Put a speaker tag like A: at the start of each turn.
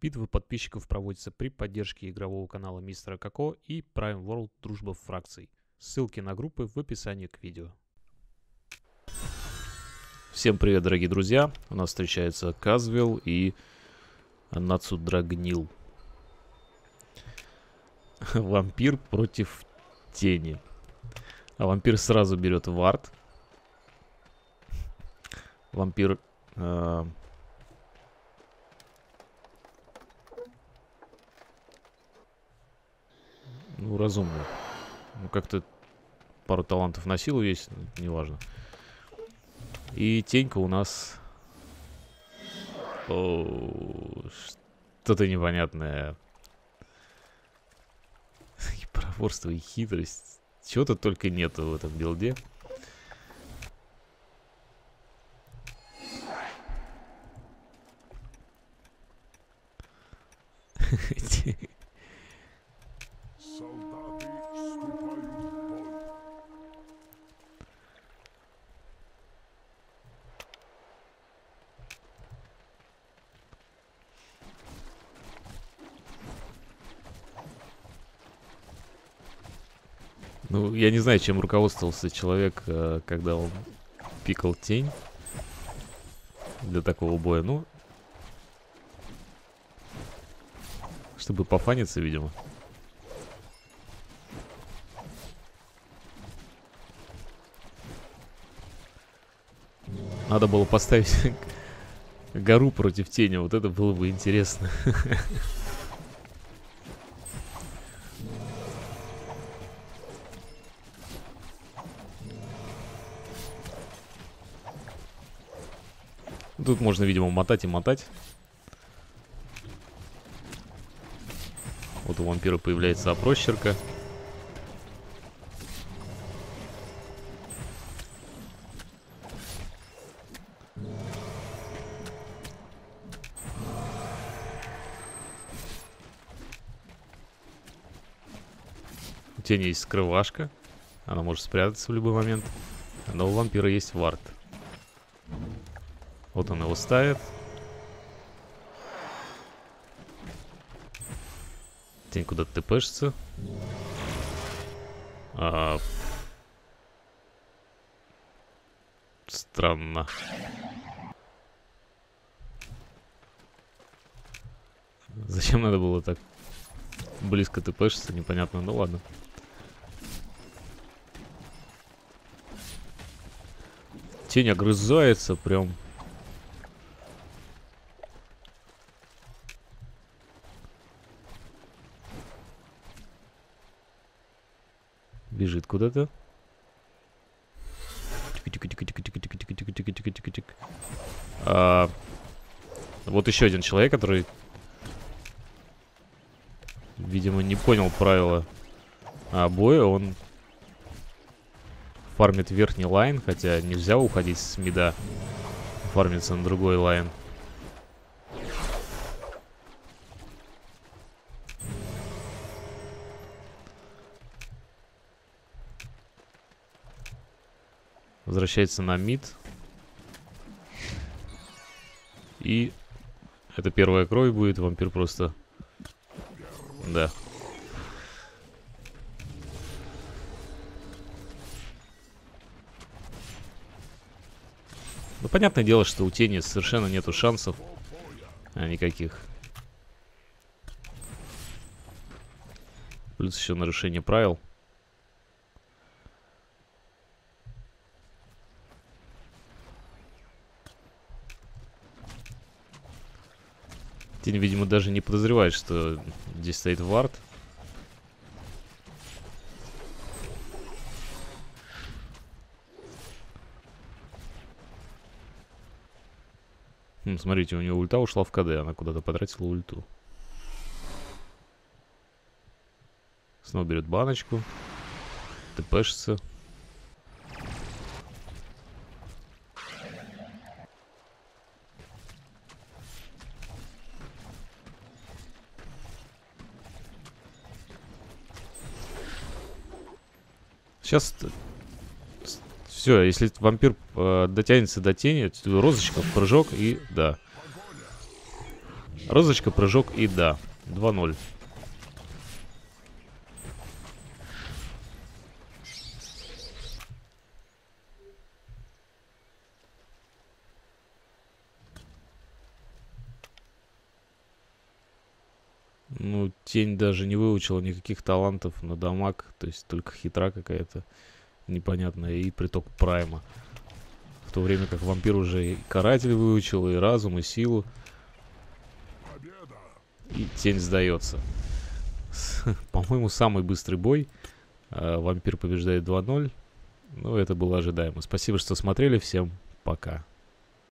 A: Битвы подписчиков проводятся при поддержке игрового канала Мистера Коко и Prime World Дружба фракций. Ссылки на группы в описании к видео. Всем привет, дорогие друзья! У нас встречаются Казвел и Нацудрагнил. Вампир против тени. А вампир сразу берет вард. Вампир... Э, ну, разумный. Ну, как-то пару талантов на силу есть, неважно. И тенька у нас... Что-то непонятное. И проворство, и хитрость. Чего-то только нету в этом билде. Ну, я не знаю, чем руководствовался человек, э, когда он пикал тень для такого боя. Ну, чтобы пофаниться, видимо. Надо было поставить гору против тени. Вот это было бы интересно. Тут можно, видимо, мотать и мотать. Вот у вампира появляется опрощерка. У тени есть скрывашка. Она может спрятаться в любой момент. Но у вампира есть вард. Вот он его ставит. Тень куда-то тпшится. А... Странно. Зачем надо было так близко тпшиться, непонятно, ну ладно. Тень огрызается прям бежит куда-то. А, вот еще один человек, который, видимо, не понял правила боя. Он фармит верхний лайн, хотя нельзя уходить с мида. Фармиться на другой лайн. Возвращается на мид. И это первая кровь будет. Вампир просто... Да. Ну, понятное дело, что у тени совершенно нету шансов. А, никаких. Плюс еще нарушение правил. Тень, видимо, даже не подозревает, что здесь стоит вард. Хм, смотрите, у него ульта ушла в КД, она куда-то потратила ульту. Снова берет баночку. ТПшится. Сейчас... Все, если вампир э, дотянется до тени, розочка, прыжок и... Да. Розочка, прыжок и да. 2-0. Ну, тень даже не выучила никаких талантов на дамаг, то есть только хитра какая-то непонятная и приток прайма. В то время как вампир уже и каратель выучил, и разум, и силу. И тень сдается. По-моему, самый быстрый бой. А, вампир побеждает 2-0. Ну, это было ожидаемо. Спасибо, что смотрели. Всем пока.